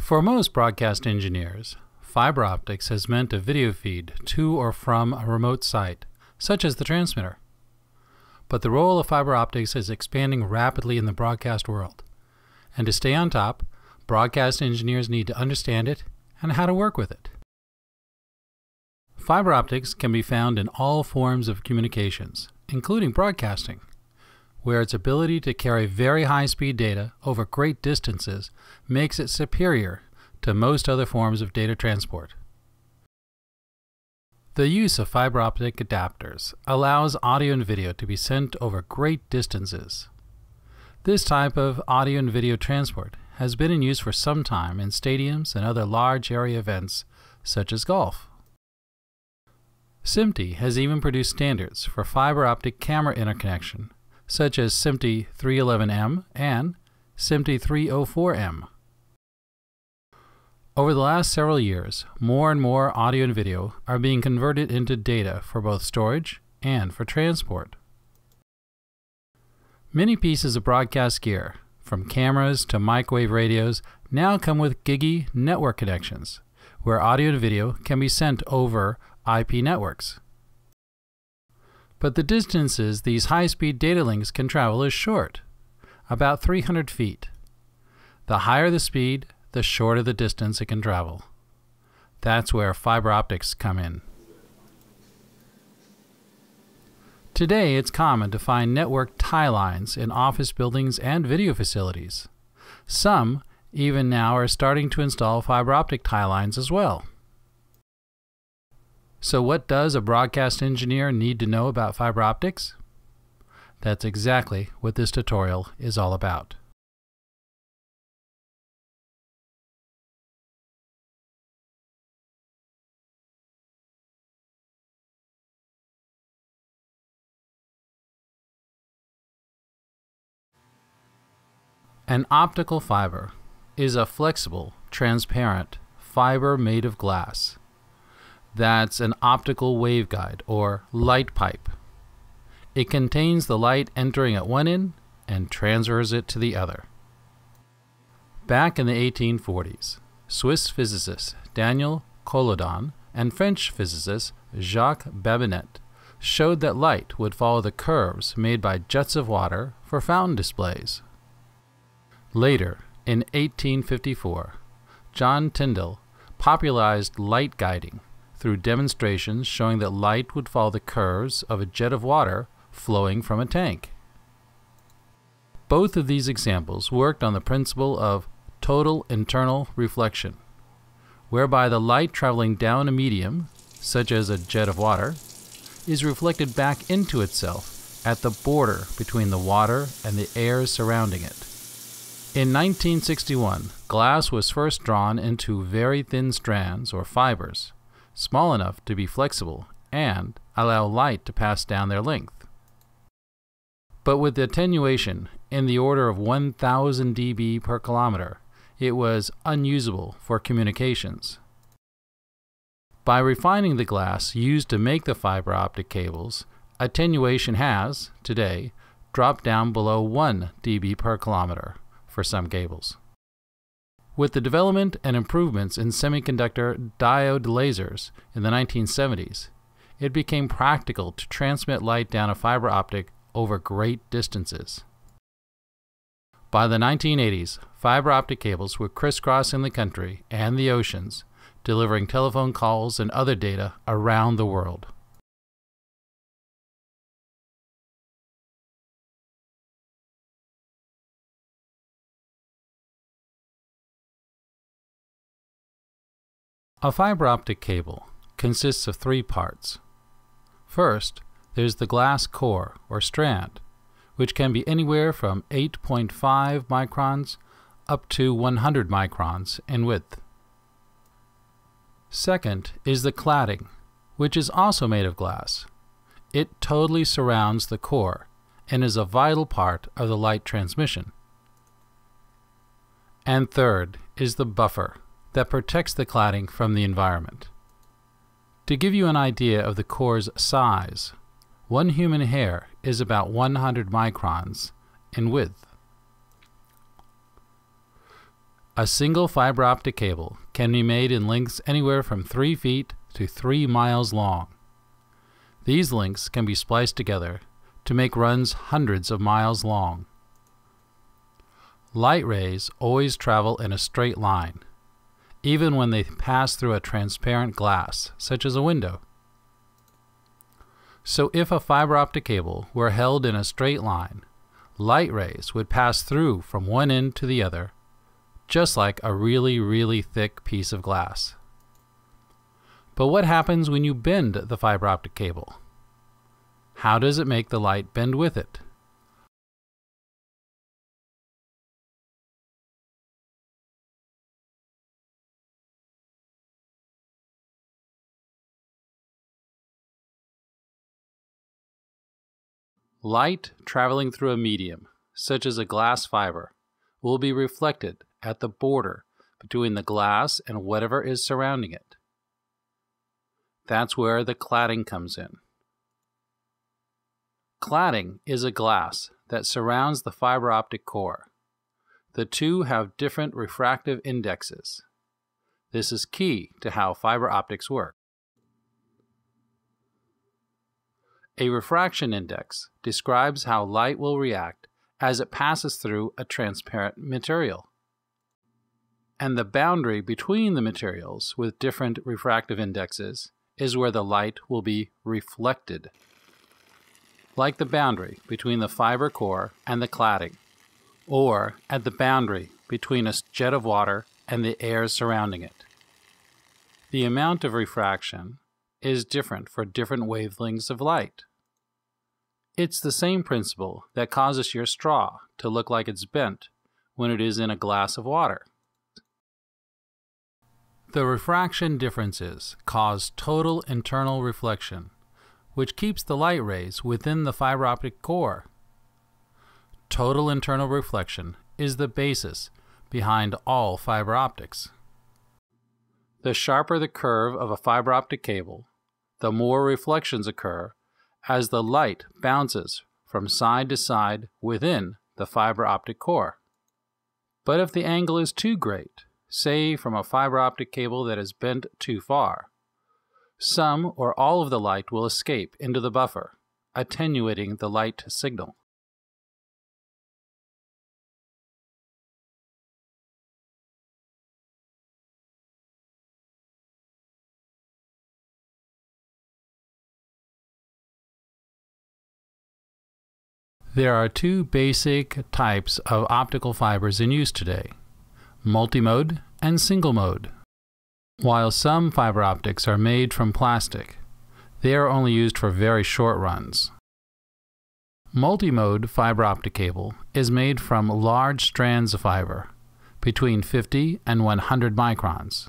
For most broadcast engineers, fiber optics has meant a video feed to or from a remote site, such as the transmitter. But the role of fiber optics is expanding rapidly in the broadcast world. And to stay on top, broadcast engineers need to understand it and how to work with it. Fiber optics can be found in all forms of communications, including broadcasting, where its ability to carry very high speed data over great distances makes it superior to most other forms of data transport. The use of fiber optic adapters allows audio and video to be sent over great distances. This type of audio and video transport has been in use for some time in stadiums and other large area events such as golf. SMPTE has even produced standards for fiber optic camera interconnection, such as SMPTE 311M and SMPTE 304M. Over the last several years, more and more audio and video are being converted into data for both storage and for transport. Many pieces of broadcast gear, from cameras to microwave radios, now come with GigE network connections, where audio and video can be sent over IP networks. But the distances these high speed data links can travel is short, about 300 feet. The higher the speed, the shorter the distance it can travel. That's where fiber optics come in. Today, it's common to find network tie lines in office buildings and video facilities. Some, even now, are starting to install fiber optic tie lines as well. So what does a broadcast engineer need to know about fiber optics? That's exactly what this tutorial is all about. An optical fiber is a flexible, transparent fiber made of glass that's an optical waveguide or light pipe. It contains the light entering at one end and transfers it to the other. Back in the 1840s, Swiss physicist Daniel Colladon and French physicist Jacques Babinet showed that light would follow the curves made by jets of water for fountain displays. Later, in 1854, John Tyndall popularized light guiding through demonstrations showing that light would follow the curves of a jet of water flowing from a tank. Both of these examples worked on the principle of total internal reflection, whereby the light traveling down a medium, such as a jet of water, is reflected back into itself at the border between the water and the air surrounding it. In 1961, glass was first drawn into very thin strands or fibers small enough to be flexible and allow light to pass down their length. But with the attenuation in the order of 1000 dB per kilometer, it was unusable for communications. By refining the glass used to make the fiber optic cables, attenuation has, today, dropped down below 1 dB per kilometer for some cables. With the development and improvements in semiconductor diode lasers in the 1970s, it became practical to transmit light down a fiber optic over great distances. By the 1980s, fiber optic cables were crisscrossing the country and the oceans, delivering telephone calls and other data around the world. A fiber optic cable consists of three parts. First, there's the glass core or strand, which can be anywhere from 8.5 microns up to 100 microns in width. Second is the cladding, which is also made of glass. It totally surrounds the core and is a vital part of the light transmission. And third is the buffer, that protects the cladding from the environment. To give you an idea of the core's size, one human hair is about 100 microns in width. A single fiber optic cable can be made in lengths anywhere from 3 feet to 3 miles long. These links can be spliced together to make runs hundreds of miles long. Light rays always travel in a straight line, even when they pass through a transparent glass, such as a window. So if a fiber optic cable were held in a straight line, light rays would pass through from one end to the other, just like a really, really thick piece of glass. But what happens when you bend the fiber optic cable? How does it make the light bend with it? Light traveling through a medium, such as a glass fiber, will be reflected at the border between the glass and whatever is surrounding it. That's where the cladding comes in. Cladding is a glass that surrounds the fiber optic core. The two have different refractive indexes. This is key to how fiber optics work. A refraction index describes how light will react as it passes through a transparent material. And the boundary between the materials with different refractive indexes is where the light will be reflected. Like the boundary between the fiber core and the cladding, or at the boundary between a jet of water and the air surrounding it. The amount of refraction is different for different wavelengths of light. It's the same principle that causes your straw to look like it's bent when it is in a glass of water. The refraction differences cause total internal reflection, which keeps the light rays within the fiber optic core. Total internal reflection is the basis behind all fiber optics. The sharper the curve of a fiber optic cable, the more reflections occur as the light bounces from side to side within the fiber optic core. But if the angle is too great, say from a fiber optic cable that is bent too far, some or all of the light will escape into the buffer, attenuating the light signal. There are two basic types of optical fibers in use today, multimode and single mode. While some fiber optics are made from plastic, they are only used for very short runs. Multimode fiber optic cable is made from large strands of fiber, between 50 and 100 microns.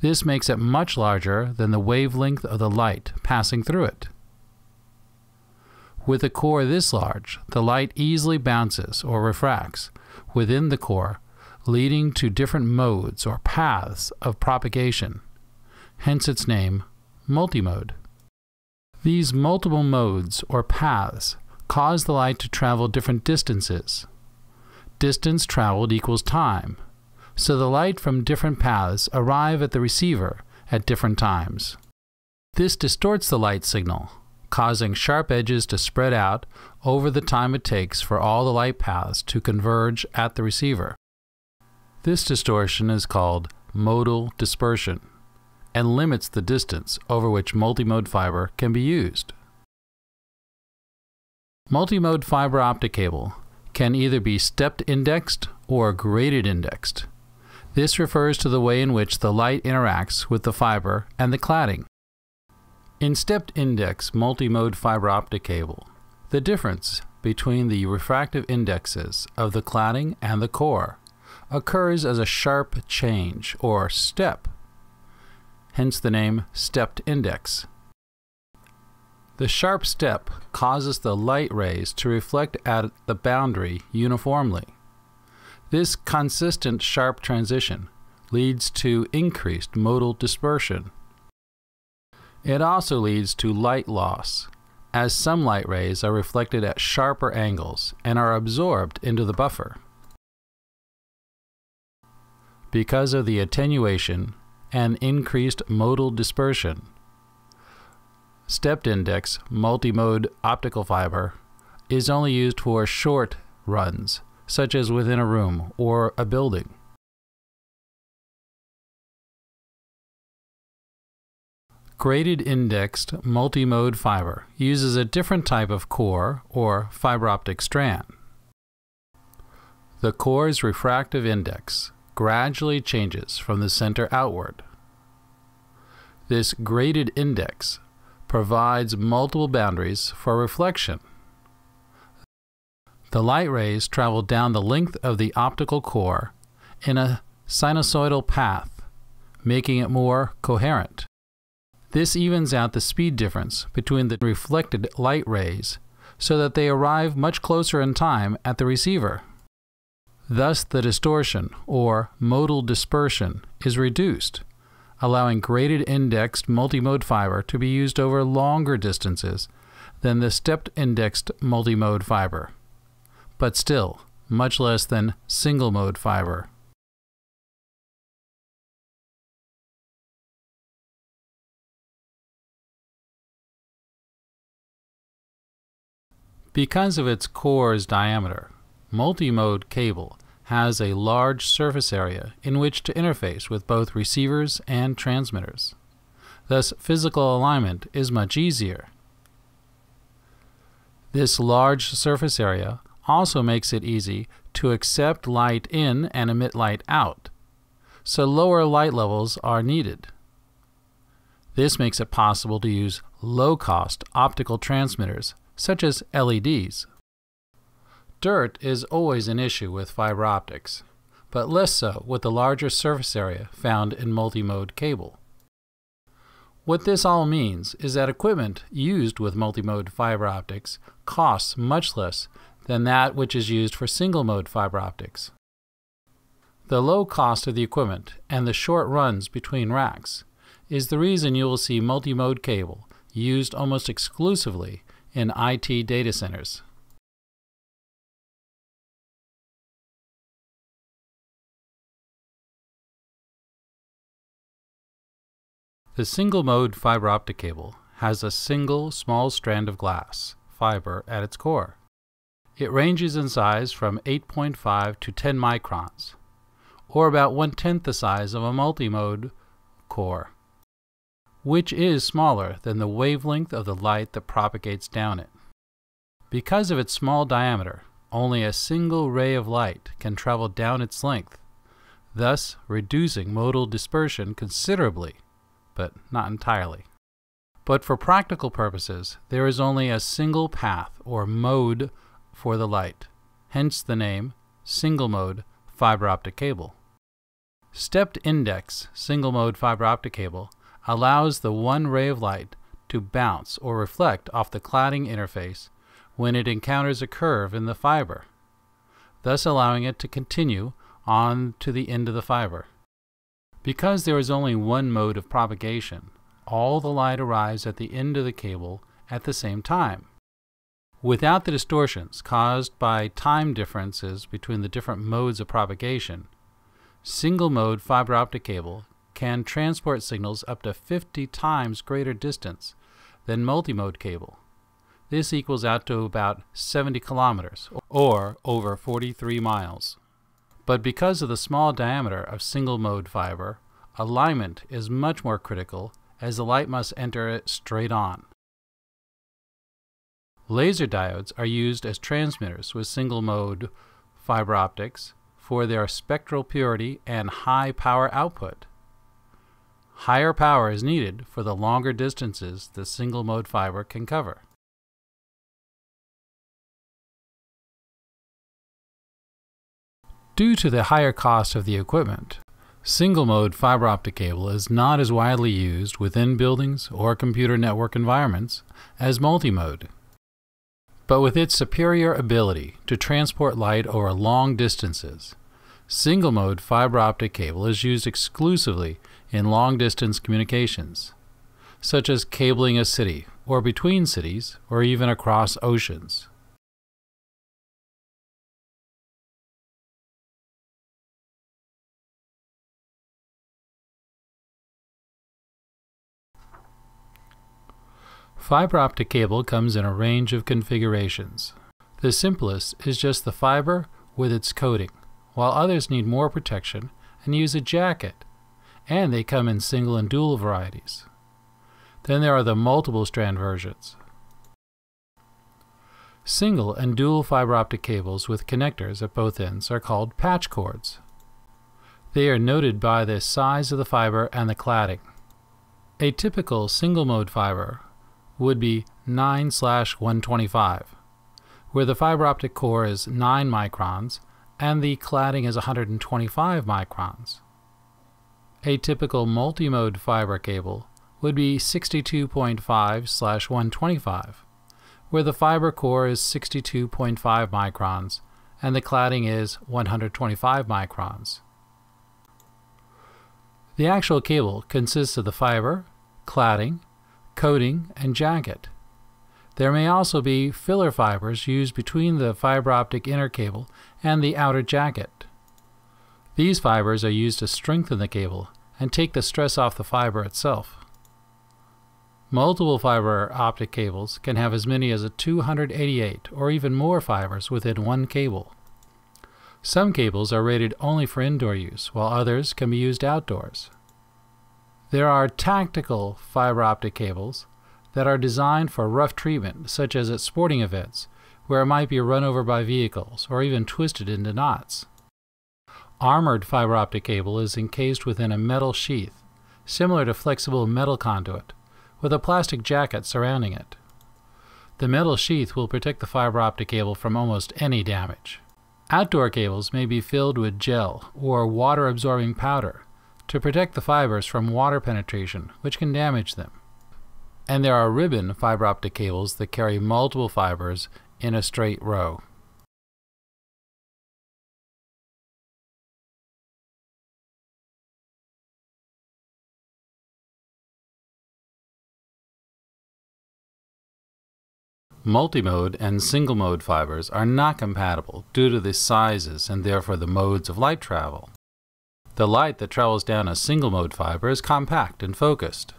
This makes it much larger than the wavelength of the light passing through it. With a core this large, the light easily bounces or refracts within the core, leading to different modes or paths of propagation, hence its name, multimode. These multiple modes or paths cause the light to travel different distances. Distance traveled equals time, so the light from different paths arrive at the receiver at different times. This distorts the light signal, causing sharp edges to spread out over the time it takes for all the light paths to converge at the receiver. This distortion is called modal dispersion and limits the distance over which multimode fiber can be used. Multimode fiber optic cable can either be stepped indexed or graded indexed. This refers to the way in which the light interacts with the fiber and the cladding. In stepped index multimode fiber optic cable, the difference between the refractive indexes of the cladding and the core occurs as a sharp change or step, hence the name stepped index. The sharp step causes the light rays to reflect at the boundary uniformly. This consistent sharp transition leads to increased modal dispersion. It also leads to light loss, as some light rays are reflected at sharper angles and are absorbed into the buffer. because of the attenuation and increased modal dispersion. Stepped index multimode optical fiber is only used for short runs, such as within a room or a building. Graded indexed multimode fiber uses a different type of core or fiber optic strand. The core's refractive index gradually changes from the center outward. This graded index provides multiple boundaries for reflection. The light rays travel down the length of the optical core in a sinusoidal path, making it more coherent. This evens out the speed difference between the reflected light rays so that they arrive much closer in time at the receiver. Thus, the distortion, or modal dispersion, is reduced, allowing graded indexed multimode fiber to be used over longer distances than the stepped indexed multimode fiber, but still much less than single mode fiber. Because of its core's diameter, multimode cable has a large surface area in which to interface with both receivers and transmitters. Thus, physical alignment is much easier. This large surface area also makes it easy to accept light in and emit light out, so lower light levels are needed. This makes it possible to use low-cost optical transmitters such as LEDs. Dirt is always an issue with fiber optics, but less so with the larger surface area found in multimode cable. What this all means is that equipment used with multimode fiber optics costs much less than that which is used for single mode fiber optics. The low cost of the equipment and the short runs between racks is the reason you will see multimode cable used almost exclusively in IT data centers. The single-mode fiber optic cable has a single small strand of glass, fiber, at its core. It ranges in size from 8.5 to 10 microns, or about one-tenth the size of a multimode core which is smaller than the wavelength of the light that propagates down it. Because of its small diameter, only a single ray of light can travel down its length, thus reducing modal dispersion considerably, but not entirely. But for practical purposes, there is only a single path or mode for the light, hence the name single mode fiber optic cable. Stepped index single mode fiber optic cable allows the one ray of light to bounce or reflect off the cladding interface when it encounters a curve in the fiber, thus allowing it to continue on to the end of the fiber. Because there is only one mode of propagation, all the light arrives at the end of the cable at the same time. Without the distortions caused by time differences between the different modes of propagation, single mode fiber optic cable can transport signals up to 50 times greater distance than multimode cable. This equals out to about 70 kilometers, or over 43 miles. But because of the small diameter of single mode fiber, alignment is much more critical as the light must enter it straight on. Laser diodes are used as transmitters with single mode fiber optics for their spectral purity and high power output. Higher power is needed for the longer distances the single mode fiber can cover. Due to the higher cost of the equipment, single mode fiber optic cable is not as widely used within buildings or computer network environments as multimode. But with its superior ability to transport light over long distances, single mode fiber optic cable is used exclusively in long distance communications, such as cabling a city, or between cities, or even across oceans. Fiber optic cable comes in a range of configurations. The simplest is just the fiber with its coating, while others need more protection and use a jacket and they come in single and dual varieties. Then there are the multiple strand versions. Single and dual fiber optic cables with connectors at both ends are called patch cords. They are noted by the size of the fiber and the cladding. A typical single mode fiber would be 9 125, where the fiber optic core is 9 microns and the cladding is 125 microns. A typical multi-mode fiber cable would be 62.5 125, where the fiber core is 62.5 microns and the cladding is 125 microns. The actual cable consists of the fiber, cladding, coating, and jacket. There may also be filler fibers used between the fiber optic inner cable and the outer jacket. These fibers are used to strengthen the cable and take the stress off the fiber itself. Multiple fiber optic cables can have as many as 288 or even more fibers within one cable. Some cables are rated only for indoor use, while others can be used outdoors. There are tactical fiber optic cables that are designed for rough treatment, such as at sporting events, where it might be run over by vehicles or even twisted into knots. Armored fiber optic cable is encased within a metal sheath, similar to flexible metal conduit, with a plastic jacket surrounding it. The metal sheath will protect the fiber optic cable from almost any damage. Outdoor cables may be filled with gel or water absorbing powder to protect the fibers from water penetration, which can damage them. And there are ribbon fiber optic cables that carry multiple fibers in a straight row. Multimode and single mode fibers are not compatible due to the sizes and therefore the modes of light travel. The light that travels down a single mode fiber is compact and focused.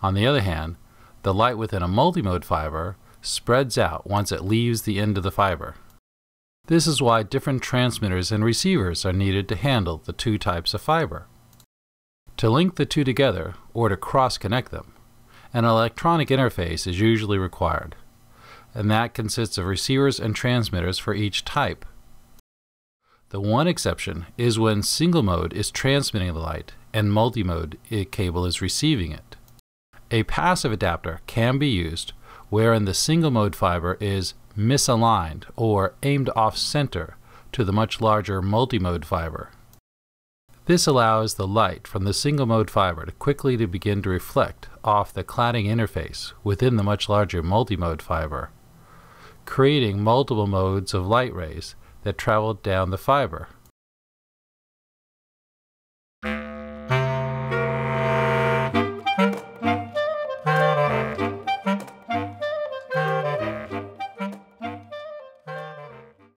On the other hand, the light within a multimode fiber spreads out once it leaves the end of the fiber. This is why different transmitters and receivers are needed to handle the two types of fiber. To link the two together, or to cross-connect them, an electronic interface is usually required and that consists of receivers and transmitters for each type. The one exception is when single mode is transmitting the light and multi-mode cable is receiving it. A passive adapter can be used wherein the single mode fiber is misaligned or aimed off center to the much larger multi-mode fiber. This allows the light from the single mode fiber to quickly to begin to reflect off the cladding interface within the much larger multi-mode fiber creating multiple modes of light rays that travel down the fiber.